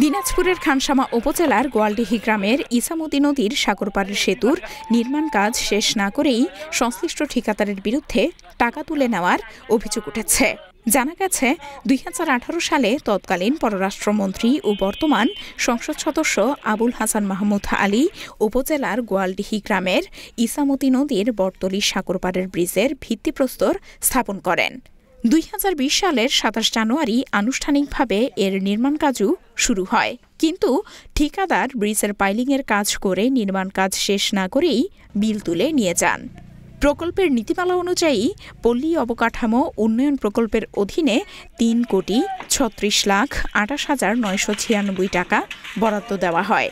দিনাজপুরের খানসামা উপজেলার গোয়ালডিহি গ্রামের ইসামতি নদীর সাগরপাড়ের সেতুর নির্মাণ কাজ শেষ না করেই সংশ্লিষ্ট ঠিকাদারের বিরুদ্ধে টাকা তুলে নেওয়ার অভিযোগ উঠেছে। জানা গেছে, দুই হাজার আঠারো সালে তৎকালীন পররাষ্ট্রমন্ত্রী ও বর্তমান সংসদ সদস্য আবুল হাসান মাহমুদ আলী উপজেলার গোয়ালডিহি গ্রামের ইসামতি নদীর বটতলি সাগরপাড়ের ব্রিজের ভিত্তিপ্রস্তর স্থাপন করেন। দুই হাজার বিশ সালের সাতাশ জানুয়ারি আনুষ্ঠানিকভাবে এর নির্মাণ কাজও শুরু হয়। কিন্তু ঠিকাদার ব্রিজের পাইলিংয়ের কাজ করে নির্মাণ কাজ শেষ না করেই বিল তুলে নিয়ে যান। প্রকল্পের নীতিমালা অনুযায়ী পল্লী অবকাঠামো উন্নয়ন প্রকল্পের অধীনে তিন কোটি ছত্রিশ লাখ আটাশ হাজার নয়শো ছিয়ানব্বই টাকা বরাদ্দ দেওয়া হয়।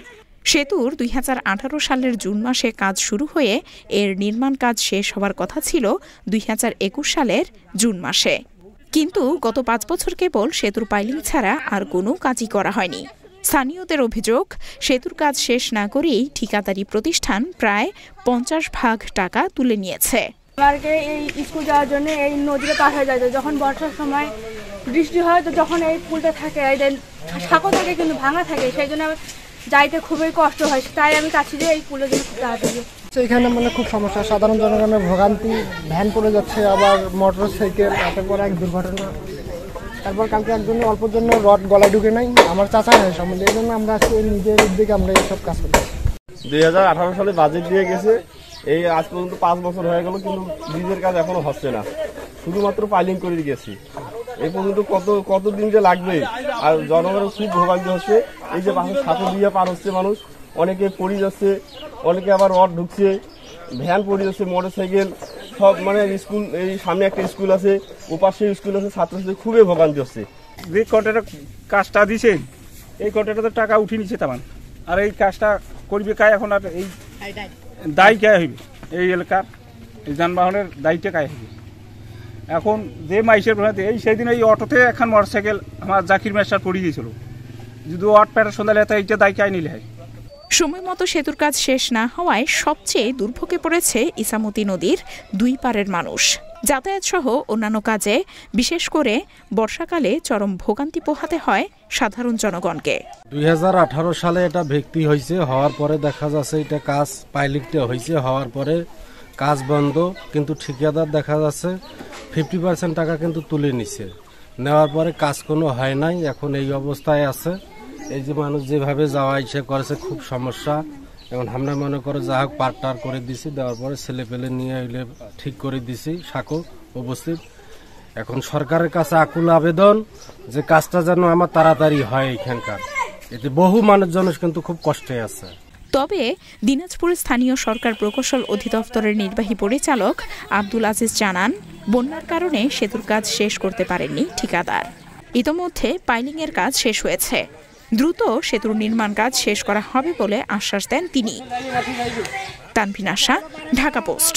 সেতুর দুই হাজার আঠারো সালের জুন মাসে কাজ শুরু হয়ে এর নির্মাণ কাজ শেষ হওয়ার কথা ছিল দুই হাজার একুশ সালের জুন মাসে। কিন্তু গত পাঁচ বছর কেবল সেতুর পাইলিং ছাড়া আর কোনো কাজই করা হয়নি। স্থানীয়দের অভিযোগ, সেতুর কাজ শেষ না করেই ঠিকাদারি প্রতিষ্ঠান প্রায় পঞ্চাশ ভাগ টাকা তুলে নিয়েছে। এই স্কুল যাওয়ার জন্য এই নদীতে পার হয়ে যায় যখন বর্ষার সময় বৃষ্টি হয়, তো যখন এই পুলটা থাকে সাঁকো থাকে কিন্তু ভাঙা থাকে, সেই জন্য যাইতে খুবই কষ্ট হয় তাই আমি চাচ্ছি যে এই পুলের জন্য খুব তাড়াতাড়ি তো এখানে মানে খুব সমস্যা সাধারণ জনগণের ভোগান্তি ভ্যান পড়ে যাচ্ছে আবার মোটর সাইকেল পর এক দুর্ঘটনা। তারপর কালকে একজন অল্পর জন্য রড গলায় ঢুকে নাই আমার চাচা হয় সম্বন্ধে এই জন্য আমরা আজকে নিজের উদ্যোগে আমরা এইসব কাজ করি। দুই হাজার আঠারো সালে বাজেট দিয়ে গেছে এই আজ পর্যন্ত পাঁচ বছর হয়ে গেল কিন্তু ব্রিজের কাজ এখনও হচ্ছে না। শুধুমাত্র পাইলিং করে গেছি। এই পর্যন্ত কত কতদিন যে লাগবে? আর জনগণের খুব ভোগান্তি হচ্ছে। এই যে পাশে সাথে দিয়ে পার হচ্ছে মানুষ অনেকে পড়ে যাচ্ছে অনেকে আবার রড ঢুকছে ভ্যান পড়ে যাচ্ছে মোটর সাইকেল সব মানে স্কুল এই সামনে একটা স্কুল আছে ওপাশে স্কুল আছে ছাত্রছাত্রী খুবই ভোগান্তি হচ্ছে। যে কন্ট্রাক্টর কাজটা দিছে এই কন্ট্রাক্টর টাকা উঠে নিচ্ছে তেমন আর এই কাজটা করবে কায় এখন? আর এই দায়ী। কে হইবে? এই এলাকার এই যানবাহনের দায়িত্বে কায় হইবে? এখন যে মাইসের ভ্রান্তি এই সেই দিন এই অটোতে এখন মোটরসাইকেল আমার জাকির মেশার পড়ে দিয়েছিল। যদি অট প্যাটার সন্ধ্যা লেতে এইটা দায়ী কায় নিলে হয় সময় মতো সেতুর কাজ শেষ না হওয়ায় সবচেয়ে দুর্ভোগে পড়েছে ইসামতি নদীর দুই পারের মানুষ। যাতায়াত সহ অন্যান্য কাজে বিশেষ করে বর্ষাকালে চরম ভোগান্তি পোহাতে হয় সাধারণ জনগণকে। দুই হাজার আঠারো সালে এটা ভিত্তি হয়েছে হওয়ার পরে দেখা যাচ্ছে এটা কাজ পাইলিংটা হয়েছে হওয়ার পরে কাজ বন্ধ, কিন্তু ঠিকাদার দেখা যাচ্ছে ফিফটি পার্সেন্ট টাকা কিন্তু তুলে নিছে। নেওয়ার পরে কাজ কোনো হয় নাই, এখন এই অবস্থায় আছে। এই যে মানুষ যেভাবে যাওয়া ইচ্ছে করেছে, খুব সমস্যা। এখন আমরা মনে করো যা হোক পার টার করে দিছি, দেওয়ার পরে ছেলে পেলে নিয়ে এলে ঠিক করে দিছি, সাঁকো উপস্থিত। এখন সরকারের কাছে আকুল আবেদন যে কাজটা যেন আমার তাড়াতাড়ি হয় এখানকার। এতে বহু মানুষজন কিন্তু খুব কষ্টে আছে। তবে দিনাজপুর স্থানীয় সরকার প্রকৌশল অধিদপ্তরের নির্বাহী পরিচালক আব্দুল আজিজ জানান, বন্যার কারণে সেতুর কাজ শেষ করতে পারেননি ঠিকাদার। ইতোমধ্যে পাইলিংয়ের কাজ শেষ হয়েছে। দ্রুত সেতুর নির্মাণ কাজ শেষ করা হবে বলে আশ্বাস দেন তিনি। তানভিন আশা, ঢাকা পোস্ট।